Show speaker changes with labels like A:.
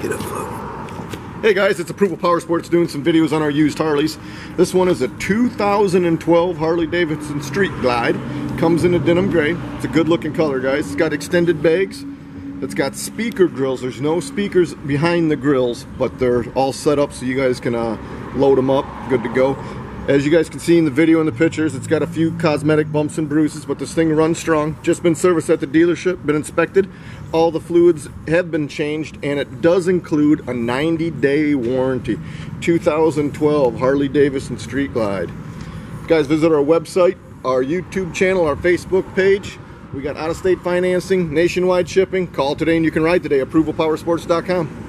A: Get.
B: Hey guys, it's Approval Power Sports doing some videos on our used Harleys. This one is a 2012 Harley Davidson Street Glide. Comes in a denim gray. It's a good looking color, guys. It's got extended bags. It's got speaker grills. There's no speakers behind the grills, but they're all set up so you guys can uh, load them up. Good to go. As you guys can see in the video and the pictures, it's got a few cosmetic bumps and bruises, but this thing runs strong. Just been serviced at the dealership, been inspected. All the fluids have been changed, and it does include a 90-day warranty. 2012 Harley Davidson Street Glide. Guys, visit our website, our YouTube channel, our Facebook page. We got out-of-state financing, nationwide shipping. Call today and you can ride today. ApprovalPowersports.com.